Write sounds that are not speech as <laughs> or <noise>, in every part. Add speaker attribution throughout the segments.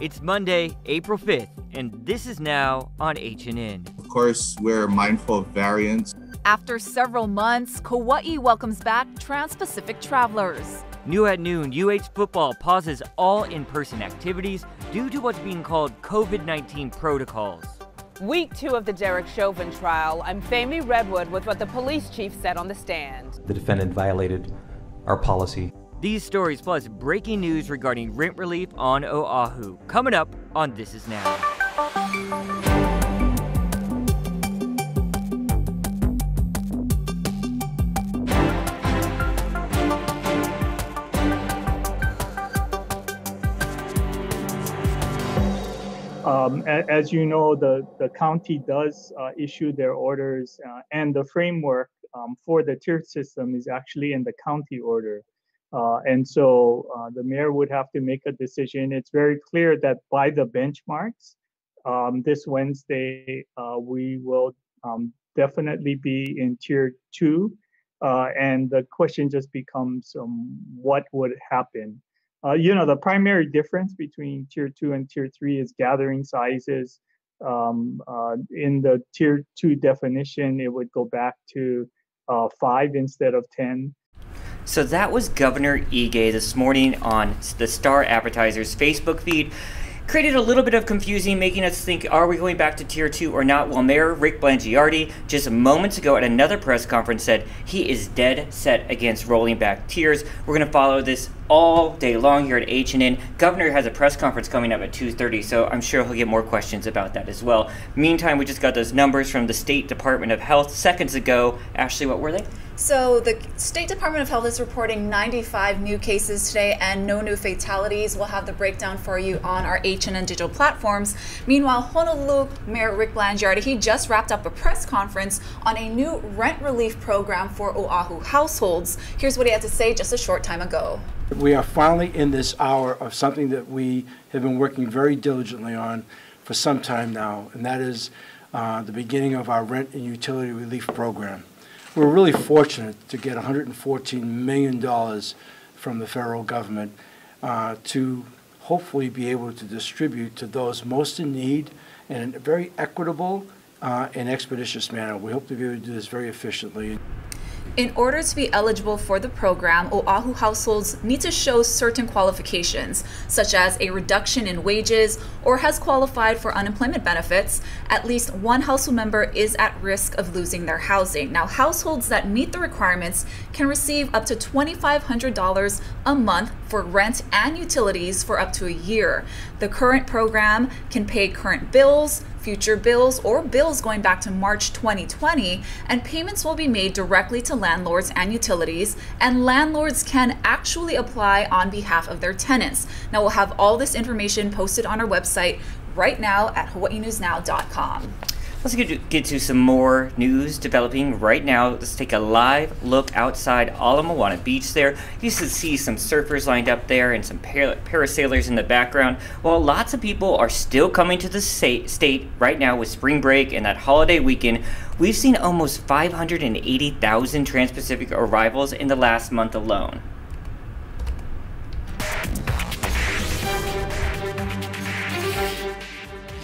Speaker 1: It's Monday, April 5th, and this is now on HNN.
Speaker 2: Of course, we're mindful of variants.
Speaker 3: After several months, Kauai welcomes back Trans Pacific travelers.
Speaker 1: New at noon, UH football pauses all in person activities due to what's being called COVID 19 protocols.
Speaker 4: Week two of the Derek Chauvin trial, I'm Femi Redwood with what the police chief said on the stand.
Speaker 5: The defendant violated our policy.
Speaker 1: These stories plus breaking news regarding rent relief on Oahu coming up on This Is Now.
Speaker 6: Um, as you know, the, the county does uh, issue their orders uh, and the framework um, for the tier system is actually in the county order. Uh, and so uh, the mayor would have to make a decision. It's very clear that by the benchmarks, um, this Wednesday, uh, we will um, definitely be in tier two. Uh, and the question just becomes um, what would happen uh, you know, the primary difference between tier two and tier three is gathering sizes. Um, uh, in the tier two definition, it would go back to five instead of 10.
Speaker 1: So that was Governor Ige this morning on the Star Advertisers Facebook feed created a little bit of confusing, making us think, are we going back to tier two or not? Well, Mayor Rick Blangiardi just moments ago at another press conference said he is dead set against rolling back tiers. We're going to follow this all day long here at HNN. Governor has a press conference coming up at 2:30, so I'm sure he'll get more questions about that as well. Meantime, we just got those numbers from the State Department of Health seconds ago. Ashley, what were they?
Speaker 7: So the State Department of Health is reporting 95 new cases today and no new fatalities. We'll have the breakdown for you on our HNN digital platforms. Meanwhile, Honolulu Mayor Rick Blangiardi, he just wrapped up a press conference on a new rent relief program for Oahu households. Here's what he had to say just a short time ago.
Speaker 8: We are finally in this hour of something that we have been working very diligently on for some time now, and that is uh, the beginning of our rent and utility relief program. We're really fortunate to get $114 million from the federal government uh, to hopefully be able to distribute to those most in need in a very equitable uh, and expeditious manner. We hope to be able to do this very efficiently.
Speaker 7: In order to be eligible for the program, Oahu households need to show certain qualifications, such as a reduction in wages or has qualified for unemployment benefits. At least one household member is at risk of losing their housing. Now, households that meet the requirements can receive up to $2,500 a month for rent and utilities for up to a year. The current program can pay current bills, future bills or bills going back to March 2020, and payments will be made directly to landlords and utilities, and landlords can actually apply on behalf of their tenants. Now, we'll have all this information posted on our website right now at hawaiinewsnow.com.
Speaker 1: Let's get to, some more news developing right now. Let's take a live look outside Ala Moana Beach there. You can see some surfers lined up there and some par- parasailers in the background. While lots of people are still coming to the state right now with spring break and that holiday weekend, we've seen almost 580,000 Trans-Pacific arrivals in the last month alone.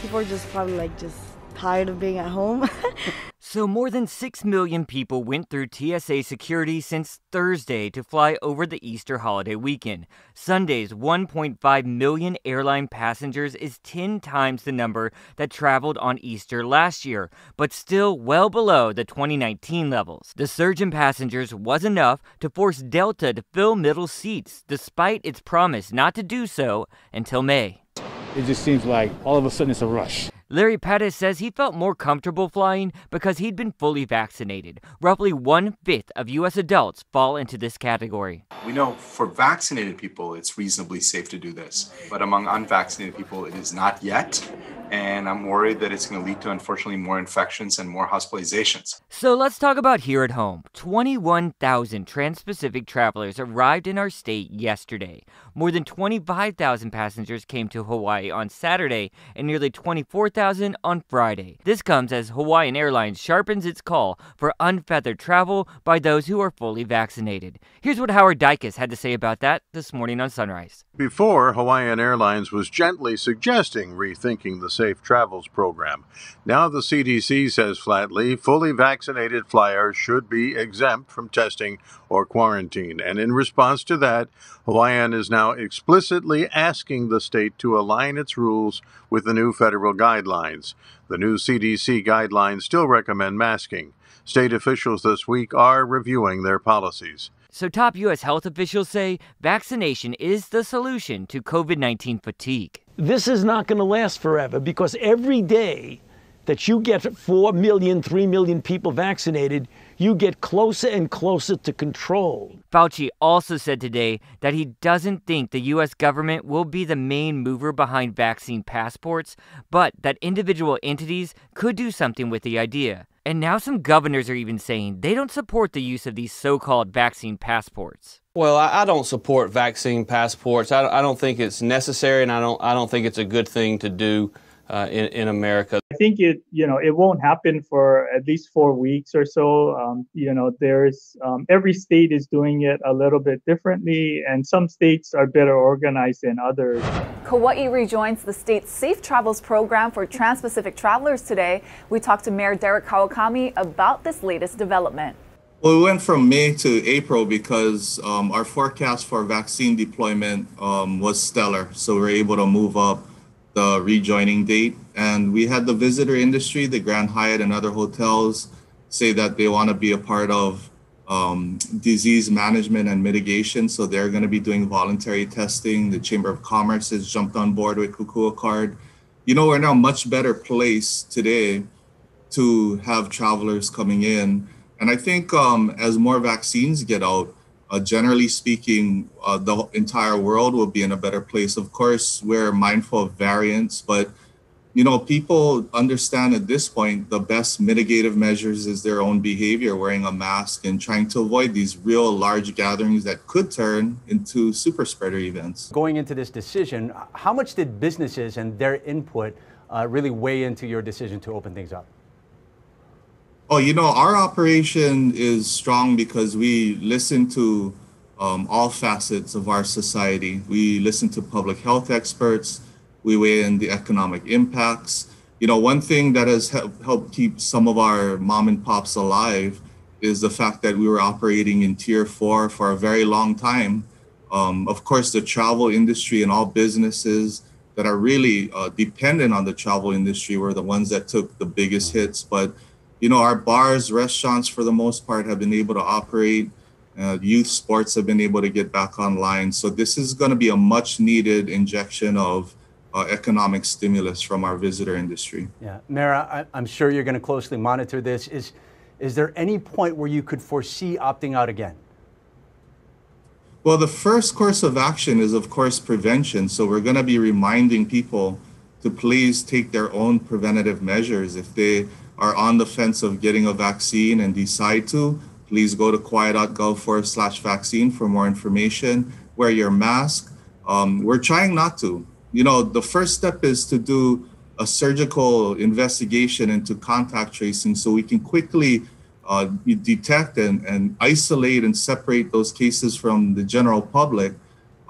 Speaker 9: People are just probably like just tired of being at home. <laughs>
Speaker 1: so, more than 6 million people went through TSA security since Thursday to fly over the Easter holiday weekend. Sunday's 1.5 million airline passengers is 10 times the number that traveled on Easter last year, but still well below the 2019 levels. The surge in passengers was enough to force Delta to fill middle seats, despite its promise not to do so until May.
Speaker 10: It just seems like all of a sudden it's a rush.
Speaker 1: Larry Pettis says he felt more comfortable flying because he'd been fully vaccinated. Roughly one fifth of U.S. adults fall into this category.
Speaker 11: We know for vaccinated people it's reasonably safe to do this, but among unvaccinated people it is not yet. And I'm worried that it's going to lead to, unfortunately, more infections and more hospitalizations.
Speaker 1: So let's talk about here at home. 21,000 Trans Pacific travelers arrived in our state yesterday. More than 25,000 passengers came to Hawaii on Saturday and nearly 24,000 on Friday. This comes as Hawaiian Airlines sharpens its call for unfeathered travel by those who are fully vaccinated. Here's what Howard Dicus had to say about that this morning on Sunrise.
Speaker 12: Before, Hawaiian Airlines was gently suggesting rethinking the Safe Travels program. Now the CDC says flatly fully vaccinated flyers should be exempt from testing or quarantine. And in response to that, Hawaiian is now explicitly asking the state to align its rules with the new federal guidelines. The new CDC guidelines still recommend masking. State officials this week are reviewing their policies.
Speaker 1: So, top U.S. health officials say vaccination is the solution to COVID 19 fatigue.
Speaker 13: This is not going to last forever because every day that you get 4 million, 3 million people vaccinated, you get closer and closer to control.
Speaker 1: Fauci also said today that he doesn't think the U.S. government will be the main mover behind vaccine passports, but that individual entities could do something with the idea. And now some governors are even saying they don't support the use of these so called vaccine passports.
Speaker 14: Well, I, don't support vaccine passports. I, I, don't think it's necessary, and I don't, I don't think it's a good thing to do uh, in, in America.
Speaker 6: I think it, you know, it won't happen for at least four weeks or so. Um, you know, there's um, every state is doing it a little bit differently, and some states are better organized than others.
Speaker 3: Kauai rejoins the state's Safe Travels program for Trans-Pacific travelers today. We talked to Mayor Derek Kawakami about this latest development.
Speaker 2: Well, we went from May to April because um, our forecast for vaccine deployment um, was stellar. So we were able to move up the rejoining date. And we had the visitor industry, the Grand Hyatt and other hotels say that they want to be a part of um, disease management and mitigation. So they're going to be doing voluntary testing. The Chamber of Commerce has jumped on board with Kukua Card. You know, we're a much better place today to have travelers coming in. And I think um, as more vaccines get out, uh, generally speaking, uh, the entire world will be in a better place. Of course, we're mindful of variants, but you know, people understand at this point the best mitigative measures is their own behavior, wearing a mask and trying to avoid these real large gatherings that could turn into super spreader events.
Speaker 15: Going into this decision, how much did businesses and their input uh, really weigh into your decision to open things up?
Speaker 2: Oh, you know, our operation is strong because we listen to um, all facets of our society. We listen to public health experts. We weigh in the economic impacts. You know, one thing that has helped, keep some of our mom and pops alive is the fact that we were operating in tier four for a very long time. Um, of course, the travel industry and all businesses that are really uh, dependent on the travel industry were the ones that took the biggest hits. But you know, our bars, restaurants, for the most part, have been able to operate. Uh, youth sports have been able to get back online. So this is going to be a much needed injection of uh, economic stimulus from our visitor industry.
Speaker 15: Yeah, Mara, I, am sure you're going to closely monitor this. Is is there any point where you could foresee opting out again?
Speaker 2: Well, the first course of action is, of course, prevention. So we're going to be reminding people to please take their own preventative measures if they are on the fence of getting a vaccine and decide to, please go to kauai.gov forward slash vaccine for more information. Wear your mask. Um, we're trying not to. You know, the first step is to do a surgical investigation into contact tracing so we can quickly uh, detect and, and isolate and separate those cases from the general public.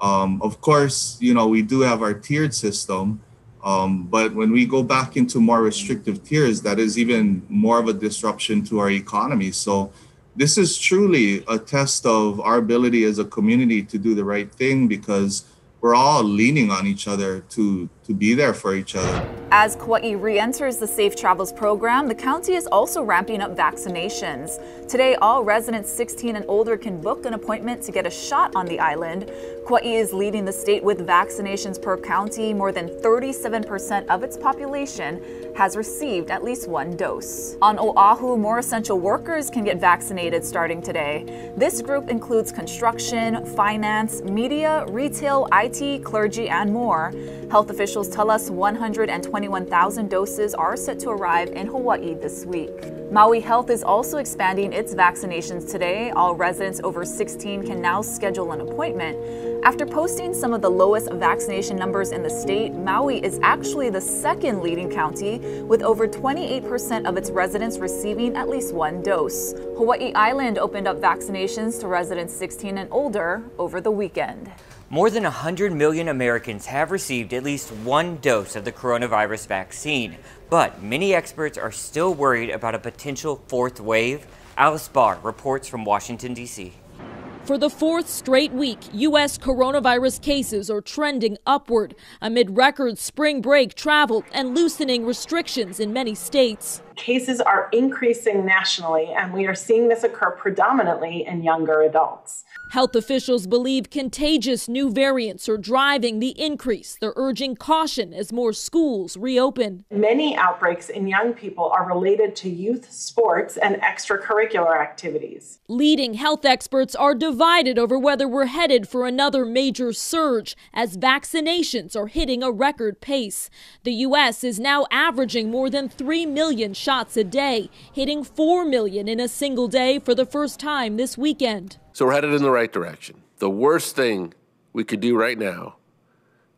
Speaker 2: Um, of course, you know, we do have our tiered system. Um, but when we go back into more restrictive tiers, that is even more of a disruption to our economy. So this is truly a test of our ability as a community to do the right thing because we're all leaning on each other to, to be there for each other.
Speaker 3: As Kauai re-enters the Safe Travels program, the county is also ramping up vaccinations. Today, all residents 16 and older can book an appointment to get a shot on the island.
Speaker 7: Kauai is leading the state with vaccinations per county. More than 37% of its population has received at least one dose. On Oahu, more essential workers can get vaccinated starting today. This group includes construction, finance, media, retail, IT, clergy, and more. Health officials tell us 121,000 doses are set to arrive in Hawaii this week. Maui Health is also expanding its vaccinations today. All residents over 16 can now schedule an appointment. After posting some of the lowest vaccination numbers in the state, Maui is actually the second leading county with over 28% of its residents receiving at least one dose. Hawaii Island opened up vaccinations to residents 16 and older over the weekend.
Speaker 1: More than 100 million Americans have received at least one dose of the coronavirus vaccine, but many experts are still worried about a potential fourth wave. Alice Barr reports from Washington, D.C.
Speaker 16: For the fourth straight week, U.S. coronavirus cases are trending upward amid record spring break travel and loosening restrictions in many states.
Speaker 17: Cases are increasing nationally, and we are seeing this occur predominantly in younger adults.
Speaker 16: Health officials believe contagious new variants are driving the increase. They're urging caution as more schools reopen.
Speaker 17: Many outbreaks in young people are related to youth sports and extracurricular activities.
Speaker 16: Leading health experts are divided over whether we're headed for another major surge as vaccinations are hitting a record pace. The U.S. is now averaging more than 3 million shots a day, hitting 4 million in a single day for the first time this weekend.
Speaker 18: So we're headed in the right direction. The worst thing we could do right now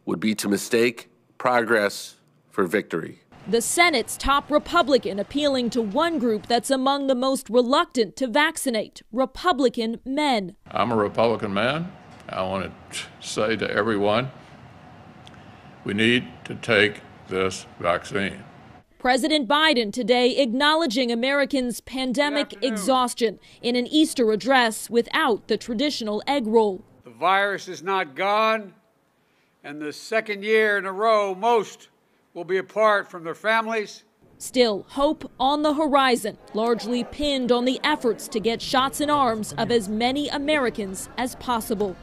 Speaker 18: would be to mistake progress for victory.
Speaker 16: The Senate's top Republican appealing to one group that's among the most reluctant to vaccinate Republican men.
Speaker 19: I'm a Republican man. I want to say to everyone we need to take this vaccine.
Speaker 16: President Biden today acknowledging Americans' pandemic exhaustion in an Easter address without the traditional egg roll.
Speaker 20: The virus is not gone, and the second year in a row, most will be apart from their families.
Speaker 16: Still, hope on the horizon, largely pinned on the efforts to get shots in arms of as many Americans as possible.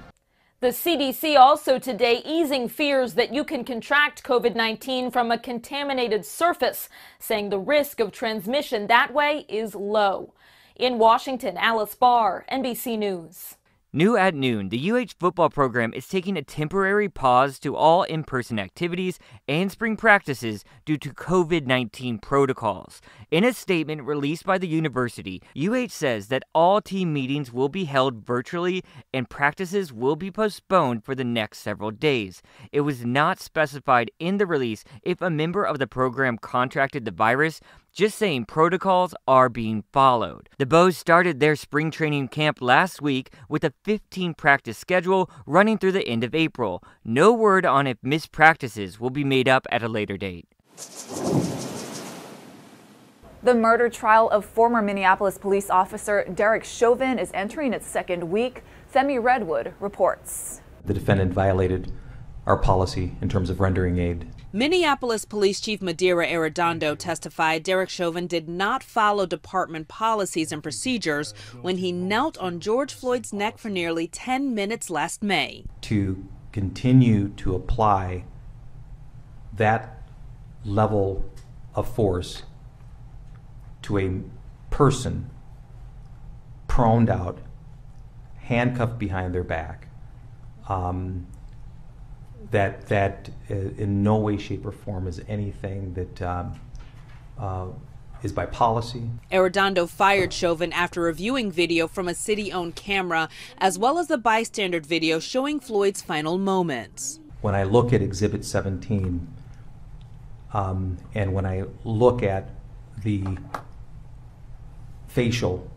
Speaker 16: The CDC also today easing fears that you can contract COVID 19 from a contaminated surface, saying the risk of transmission that way is low. In Washington, Alice Barr, NBC News.
Speaker 1: New at noon, the UH football program is taking a temporary pause to all in person activities and spring practices due to COVID 19 protocols. In a statement released by the university, UH says that all team meetings will be held virtually and practices will be postponed for the next several days. It was not specified in the release if a member of the program contracted the virus, just saying protocols are being followed. The Bows started their spring training camp last week with a 15 practice schedule running through the end of April. No word on if missed practices will be made up at a later date.
Speaker 7: The murder trial of former Minneapolis police officer Derek Chauvin is entering its second week. Femi Redwood reports.
Speaker 5: The defendant violated our policy in terms of rendering aid.
Speaker 4: Minneapolis Police Chief Medaria Arradondo testified Derek Chauvin did not follow department policies and procedures when he knelt on George Floyd's neck for nearly 10 minutes last May.
Speaker 5: To continue to apply that level of force to a person proned out, handcuffed behind their back, um, that that uh, in no way, shape, or form is anything that um, uh, is by policy.
Speaker 4: Arradondo fired Chauvin after reviewing video from a city-owned camera, as well as the bystander video showing Floyd's final moments.
Speaker 5: When I look at Exhibit 17, um, and when I look at the facial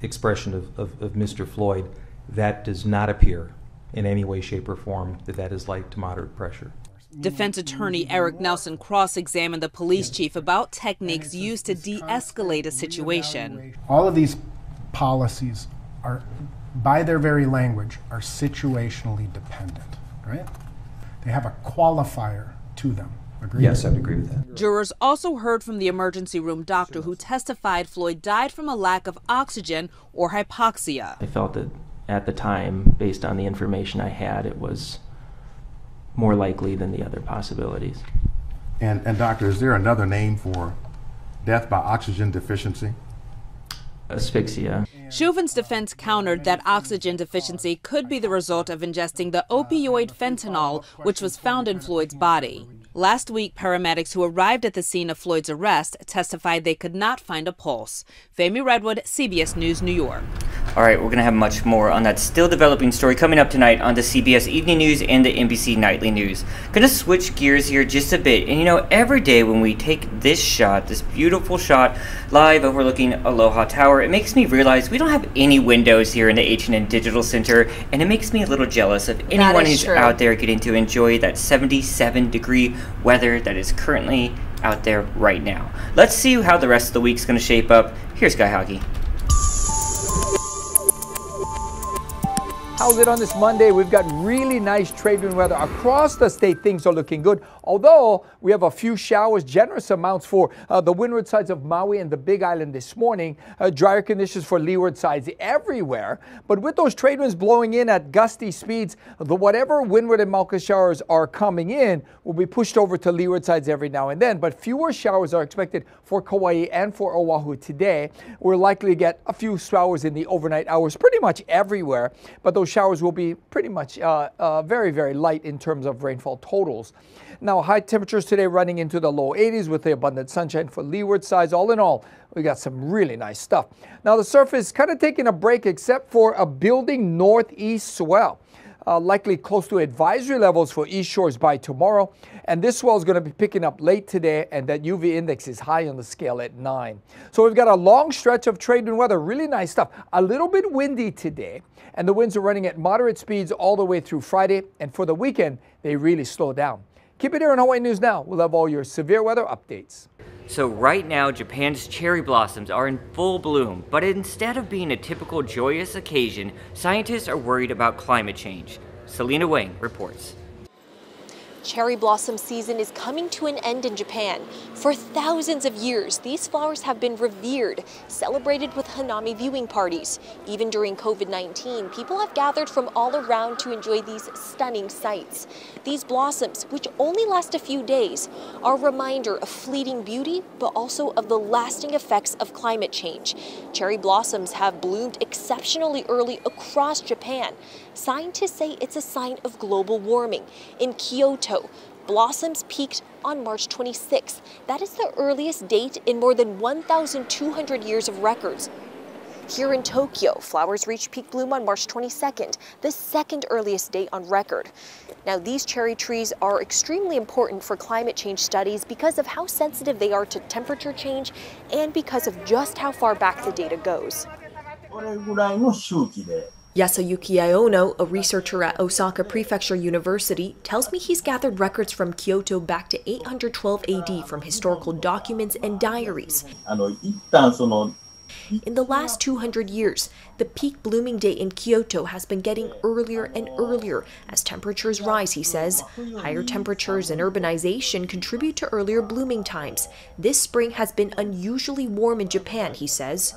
Speaker 5: expression of, of, of Mr. Floyd, that does not appear in any way, shape, or form that that is light to moderate pressure.
Speaker 4: Defense attorney Eric Nelson cross examined the police chief about techniques used to de escalate a situation.
Speaker 21: All of these policies are, by their very language, are situationally dependent, right? They have a qualifier to them. Agreed?
Speaker 5: Yes, I would agree with that.
Speaker 4: Jurors also heard from the emergency room doctor who testified Floyd died from a lack of oxygen or hypoxia.
Speaker 5: I felt that at the time, based on the information I had, it was more likely than the other possibilities.
Speaker 22: And, and doctor, is there another name for death by oxygen deficiency?
Speaker 5: Asphyxia.
Speaker 4: Chauvin's defense countered that oxygen deficiency could be the result of ingesting the opioid fentanyl, which was found in Floyd's body. Last week, paramedics who arrived at the scene of Floyd's arrest testified they could not find a pulse. Femi Redwood, CBS News, New York.
Speaker 1: All right, we're going to have much more on that still developing story coming up tonight on the CBS Evening News and the NBC Nightly News. Going to switch gears here just a bit. And you know, every day when we take this shot, this beautiful shot live overlooking Aloha Tower, it makes me realize we don't have any windows here in the HNN Digital Center, and it makes me a little jealous of anyone who's
Speaker 7: true.
Speaker 1: out there getting to enjoy that 77 degree weather that is currently out there right now. Let's see how the rest of the week's going to shape up. Here's Guy Hagi.
Speaker 23: How's it on this Monday? We've got really nice trade wind weather across the state. Things are looking good. Although we have a few showers, generous amounts for uh, the windward sides of Maui and the Big Island this morning. Uh, drier conditions for leeward sides everywhere. But with those trade winds blowing in at gusty speeds, the whatever windward and Mauka showers are coming in will be pushed over to leeward sides every now and then. But fewer showers are expected for Kauai and for Oahu today. We're likely to get a few showers in the overnight hours pretty much everywhere. But those showers will be pretty much uh, uh, very, very light in terms of rainfall totals. Now, high temperatures today running into the low 80s with the abundant sunshine for leeward sides. All in all, we got some really nice stuff. Now, the surface kind of taking a break except for a building northeast swell. Uh, likely close to advisory levels for east shores by tomorrow. And this swell is going to be picking up late today, and that UV index is high on the scale at 9. So we've got a long stretch of trade wind weather, really nice stuff. A little bit windy today, and the winds are running at moderate speeds all the way through Friday. And for the weekend, they really slow down. Keep it here on Hawaii News Now. We'll have all your severe weather updates.
Speaker 1: So right now, Japan's cherry blossoms are in full bloom, but instead of being a typical joyous occasion, scientists are worried about climate change. Selena Wang reports.
Speaker 24: Cherry blossom season is coming to an end in Japan. For thousands of years, these flowers have been revered, celebrated with hanami viewing parties. Even during COVID-19, people have gathered from all around to enjoy these stunning sights. These blossoms, which only last a few days, are a reminder of fleeting beauty, but also of the lasting effects of climate change. Cherry blossoms have bloomed exceptionally early across Japan. Scientists say it's a sign of global warming. In Kyoto, blossoms peaked on March 26th. That is the earliest date in more than 1,200 years of records. Here in Tokyo, flowers reached peak bloom on March 22nd, the second earliest date on record. Now, these cherry trees are extremely important for climate change studies because of how sensitive they are to temperature change and because of just how far back the data goes. Yasuyuki Aono, a researcher at Osaka Prefecture University, tells me he's gathered records from Kyoto back to 812 AD from historical documents and diaries. In the last 200 years, the peak blooming date in Kyoto has been getting earlier and earlier as temperatures rise, he says. Higher temperatures and urbanization contribute to earlier blooming times. This spring has been unusually warm in Japan, he says.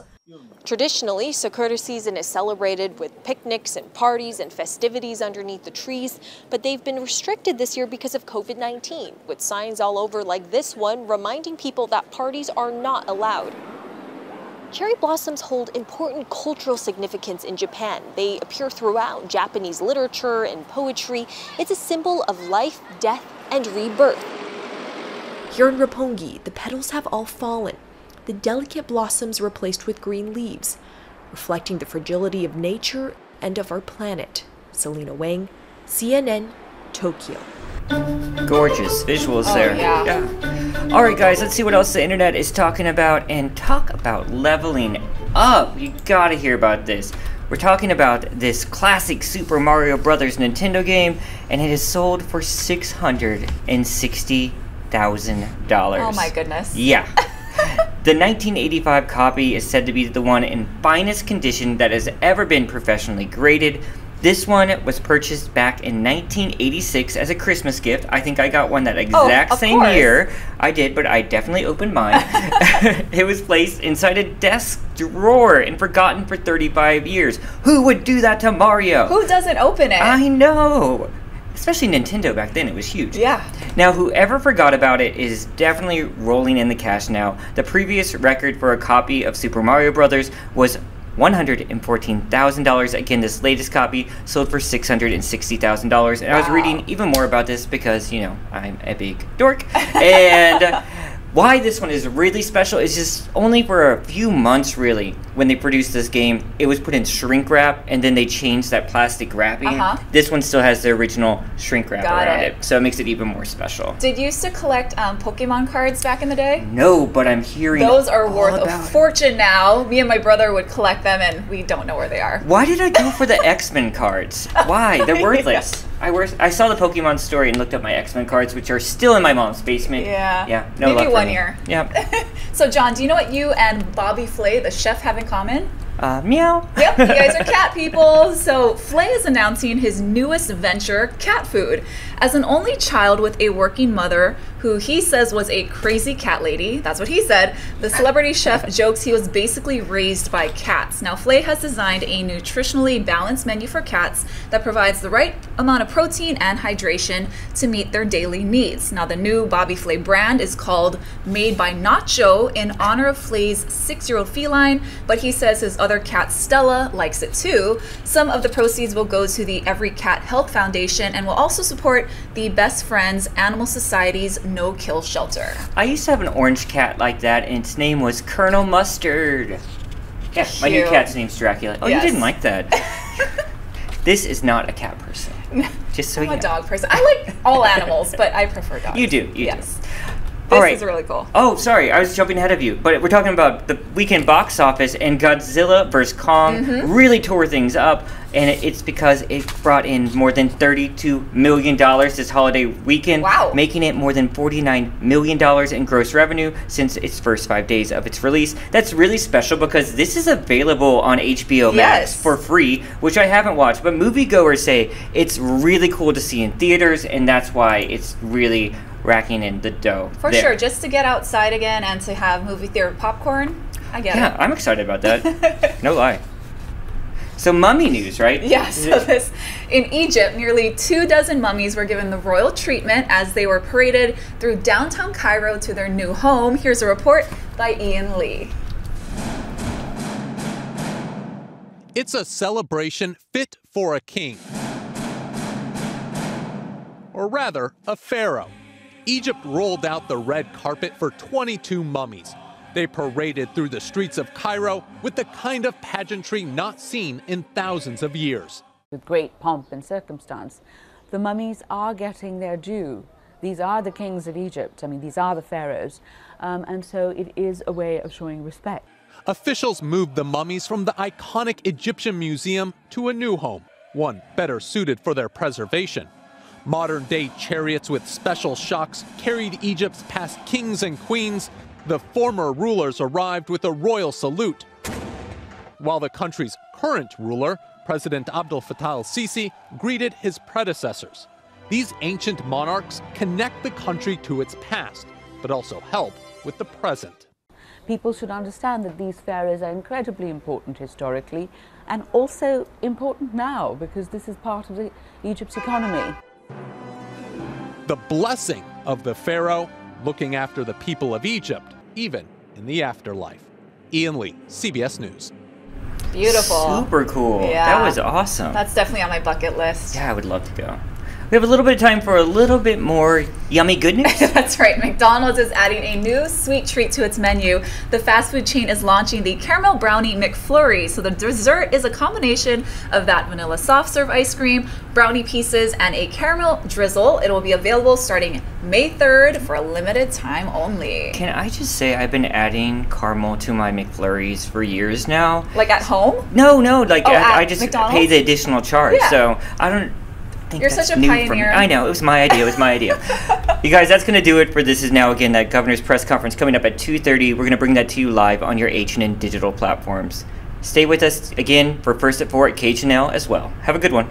Speaker 24: Traditionally, Sakura season is celebrated with picnics and parties and festivities underneath the trees, but they've been restricted this year because of COVID 19, with signs all over like this one reminding people that parties are not allowed. Cherry blossoms hold important cultural significance in Japan. They appear throughout Japanese literature and poetry. It's a symbol of life, death, and rebirth. Here in Roppongi, the petals have all fallen, the delicate blossoms replaced with green leaves, reflecting the fragility of nature and of our planet. Selena Wang, CNN, Tokyo.
Speaker 1: Gorgeous visuals
Speaker 24: Oh,
Speaker 1: there.
Speaker 24: yeah.
Speaker 1: All right, guys, let's see what else the internet is talking about and talk about leveling up. You gotta hear about this. We're talking about this classic Super Mario Brothers Nintendo game, and it is sold for six hundred and sixty thousand dollars.
Speaker 7: Oh my goodness.
Speaker 1: Yeah. <laughs> The 1985 copy is said to be the one in finest condition that has ever been professionally graded. This one was purchased back in 1986 as a Christmas gift. I think I got one that oh, exact
Speaker 7: Oh,
Speaker 1: same
Speaker 7: course.
Speaker 1: year. I did, but I definitely opened mine. <laughs> it was placed inside a desk drawer and forgotten for 35 years. Who would do that to Mario?
Speaker 7: Who doesn't open it?
Speaker 1: I know. Especially Nintendo back then, it was huge.
Speaker 7: Yeah.
Speaker 1: Now, whoever forgot about it is definitely rolling in the cash now. The previous record for a copy of Super Mario Brothers was $114,000. Again, this latest copy sold for $660,000. And I was reading even more about this because, you know, I'm a big dork. And <laughs> why this one is really special is just only for a few months, really, when they produced this game. It was put in shrink wrap and then they changed that plastic wrapping.
Speaker 7: Uh-huh.
Speaker 1: This one still has the original shrink wrap
Speaker 7: Got
Speaker 1: around
Speaker 7: it.
Speaker 1: it. So it makes it even more special.
Speaker 7: Did you used to collect um, Pokemon cards back in the day?
Speaker 1: No, but I'm hearing
Speaker 7: Those are worth a
Speaker 1: it.
Speaker 7: fortune now. Me and my brother would collect them, and we don't know where they are.
Speaker 1: Why did I go for the X Men cards? <laughs> Why? They're worthless. I wor- I saw the Pokemon story and looked up my X Men cards, which are still in my mom's basement.
Speaker 7: Yeah.
Speaker 1: Yeah. No
Speaker 7: Maybe
Speaker 1: luck
Speaker 7: one.
Speaker 1: Yeah. <laughs>
Speaker 7: So, John, do you know what you and Bobby Flay, the chef, have in common?
Speaker 1: Uh, meow.
Speaker 7: Yep, you guys are <laughs> cat people. So, Flay is announcing his newest venture, cat food. As an only child with a working mother who he says was a crazy cat lady, that's what he said, the celebrity chef jokes he was basically raised by cats. Now, Flay has designed a nutritionally balanced menu for cats that provides the right amount of protein and hydration to meet their daily needs. Now, the new Bobby Flay brand is called Made by Nacho in honor of Flay's six year old feline, but he says his other cat, Stella, likes it too. Some of the proceeds will go to the Every Cat Health Foundation and will also support the Best Friends Animal Society's No Kill Shelter.
Speaker 1: I used to have an orange cat like that, and its name was Colonel Mustard. Yeah, my new
Speaker 7: Cute.
Speaker 1: cat's name's Dracula. Oh,
Speaker 7: Yes.
Speaker 1: you didn't like that. <laughs> this is not a cat person. Just so
Speaker 7: I'm
Speaker 1: you
Speaker 7: a dog person. I like all animals, but I prefer dogs.
Speaker 1: You do. You
Speaker 7: yes.
Speaker 1: do.
Speaker 7: This
Speaker 1: All right.
Speaker 7: is really cool.
Speaker 1: Oh, sorry, I was jumping ahead of you. But we're talking about the weekend box office, and Godzilla vs. Kong
Speaker 7: Mhm.
Speaker 1: really tore things up. And it's because it brought in more than $32 million this holiday weekend,
Speaker 7: Wow.
Speaker 1: making it more than $49 million in gross revenue since its first five days of its release. That's really special because this is available on HBO Max
Speaker 7: Yes.
Speaker 1: for free, which I haven't watched. But moviegoers say it's really cool to see in theaters, and that's why it's really racking in the dough.
Speaker 7: For
Speaker 1: there.
Speaker 7: sure, just to get outside again and to have movie theater popcorn. I get
Speaker 1: Yeah,
Speaker 7: it.
Speaker 1: I'm excited about that. <laughs> no lie. So mummy news, right?
Speaker 7: Yeah, so this in Egypt, nearly two dozen mummies were given the royal treatment as they were paraded through downtown Cairo to their new home. Here's a report by Ian Lee.
Speaker 25: It's a celebration fit for a king. Or rather, a pharaoh. Egypt rolled out the red carpet for 22 mummies. They paraded through the streets of Cairo with the kind of pageantry not seen in thousands of years.
Speaker 26: with great pomp and circumstance. The mummies are getting their due. These are the kings of Egypt. I mean, these are the pharaohs. Um, and so it is a way of showing respect.
Speaker 25: Officials moved the mummies from the iconic Egyptian museum to a new home, one better suited for their preservation. Modern day chariots with special shocks carried Egypt's past kings and queens. The former rulers arrived with a royal salute. While the country's current ruler, President Abdel Fattah al Sisi, greeted his predecessors. These ancient monarchs connect the country to its past, but also help with the present.
Speaker 26: People should understand that these pharaohs are incredibly important historically and also important now because this is part of the, Egypt's economy.
Speaker 25: The blessing of the Pharaoh looking after the people of Egypt, even in the afterlife. Ian Lee, CBS News.
Speaker 7: Beautiful.
Speaker 1: Super cool.
Speaker 7: Yeah.
Speaker 1: That was awesome.
Speaker 7: That's definitely on my bucket list.
Speaker 1: yeah, I would love to go. We have a little bit of time for a little bit more yummy good news. <laughs>
Speaker 7: That's right. McDonald's is adding a new sweet treat to its menu. The fast food chain is launching the Caramel Brownie McFlurry. So the dessert is a combination of that vanilla soft serve ice cream, brownie pieces, and a caramel drizzle. It will be available starting May 3rd for a limited time only.
Speaker 1: Can I just say I've been adding caramel to my McFlurries for years now?
Speaker 7: Like at home?
Speaker 1: No, no, like
Speaker 7: Oh,
Speaker 1: I, I just
Speaker 7: McDonald's?
Speaker 1: pay the additional charge.
Speaker 7: Yeah.
Speaker 1: So I don't think
Speaker 7: You're such a
Speaker 1: new for me.
Speaker 7: pioneer.
Speaker 1: I know, it was my idea. It was my idea. <laughs> you guys, that's going to do it for This Is Now Again, that governor's press conference coming up at 2.30. We're going to bring that to you live on your HNN digital platforms. Stay with us again for First at 4 at KHNL as well. Have a good one.